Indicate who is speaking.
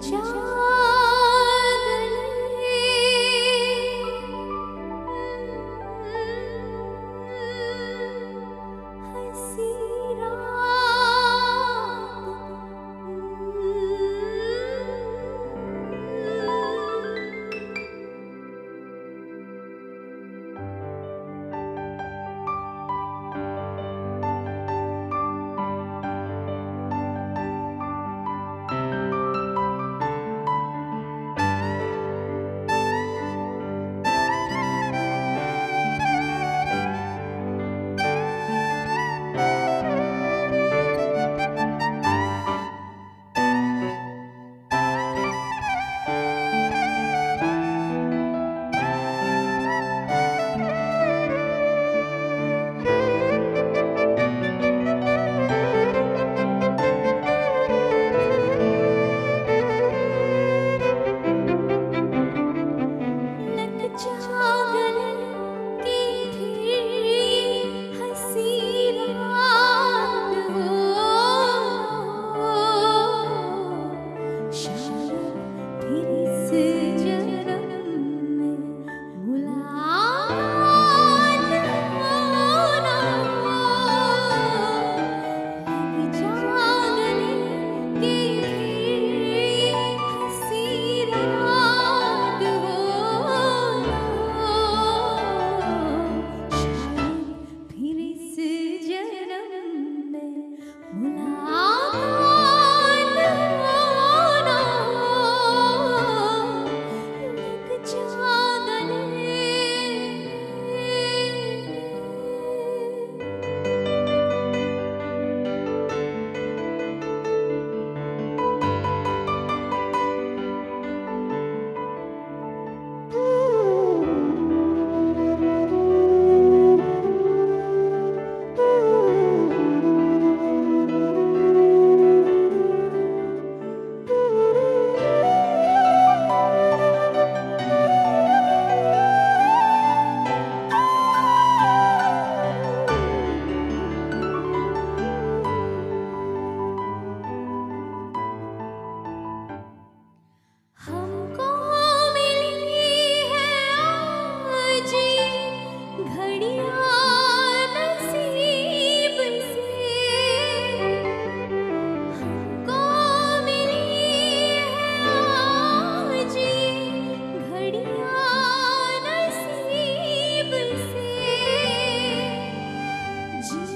Speaker 1: 骄 Jesus.